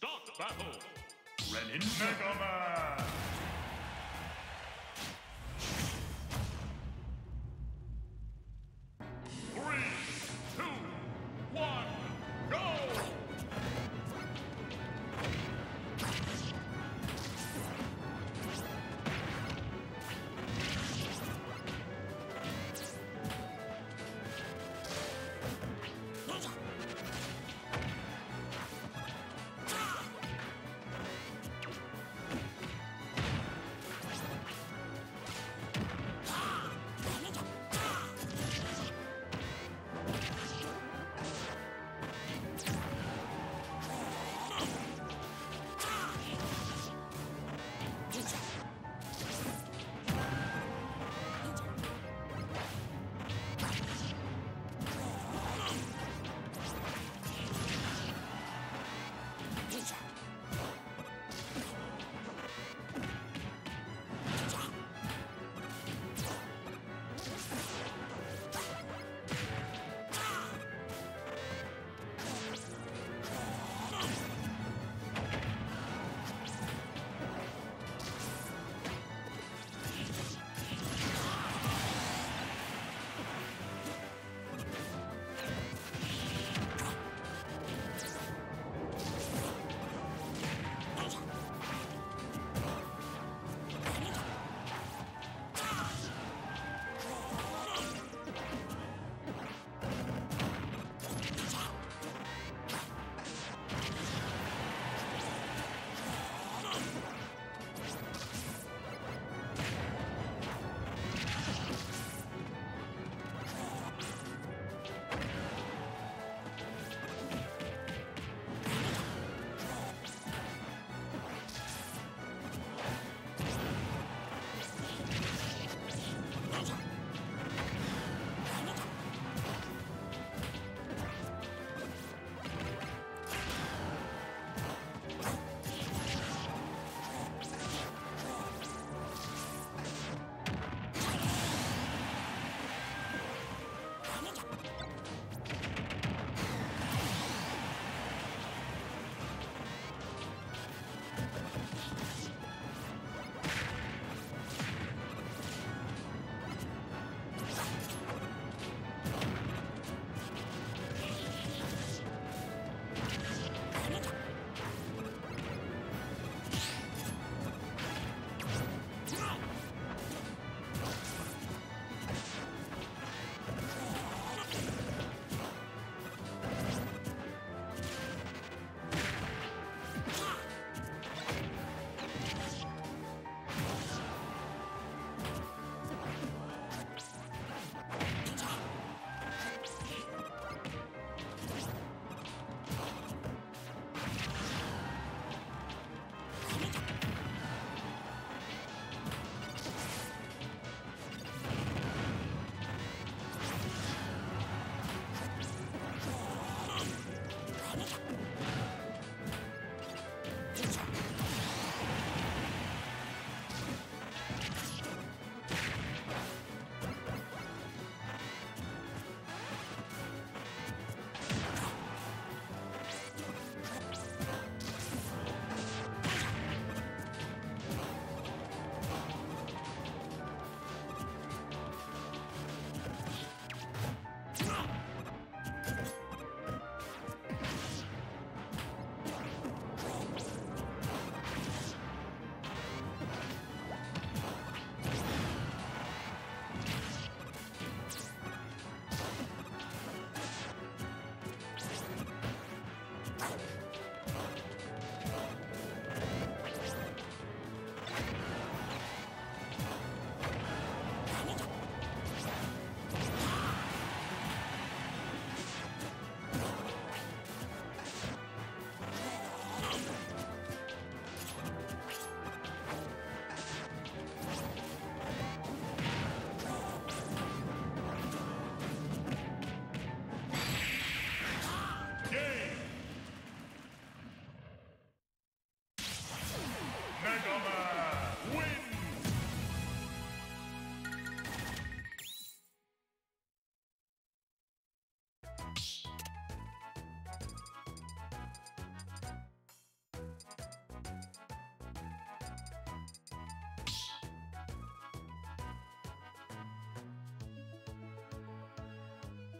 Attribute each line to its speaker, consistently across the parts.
Speaker 1: Start battle! Renin Mega Man!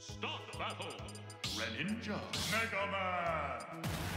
Speaker 1: Start the battle! Greninja Mega Man!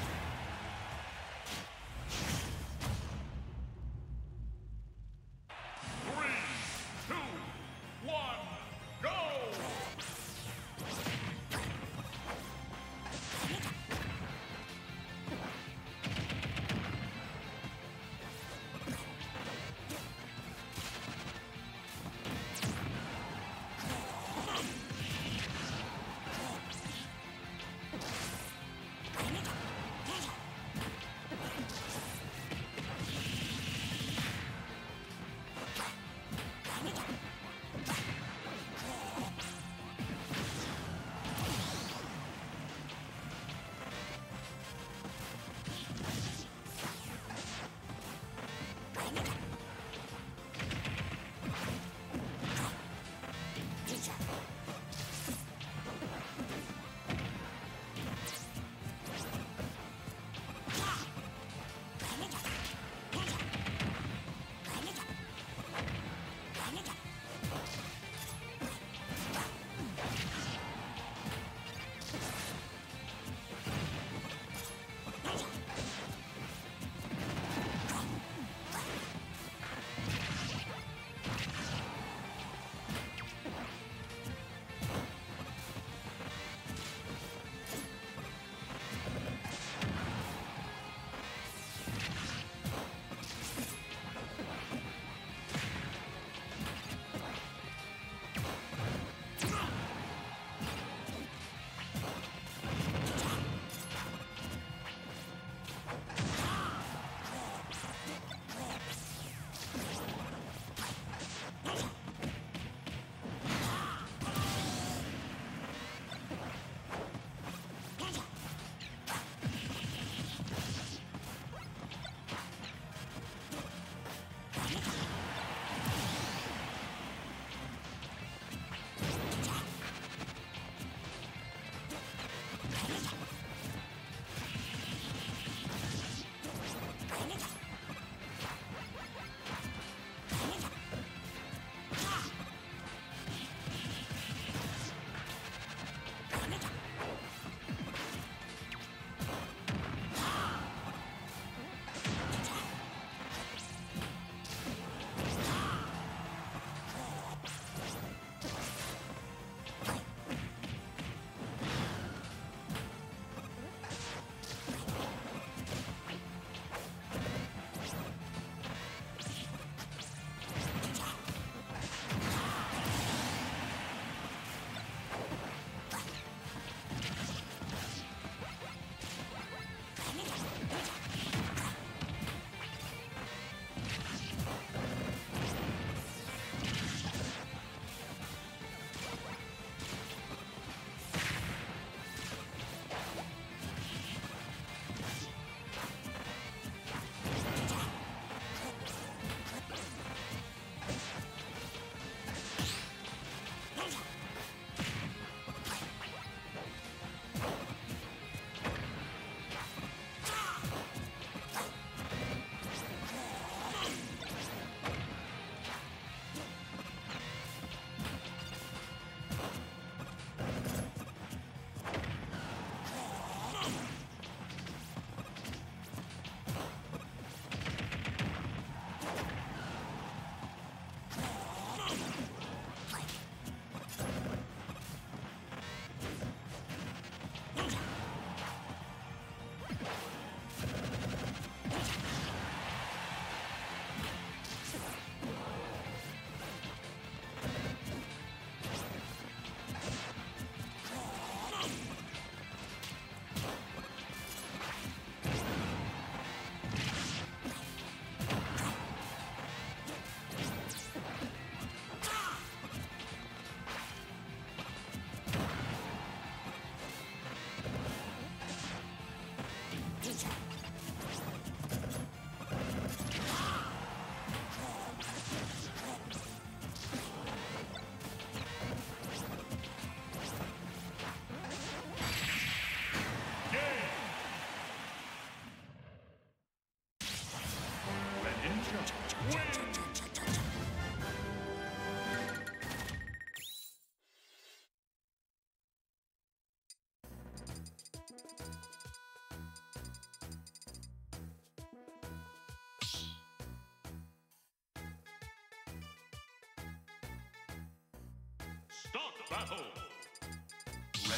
Speaker 1: Battle.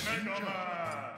Speaker 1: Mega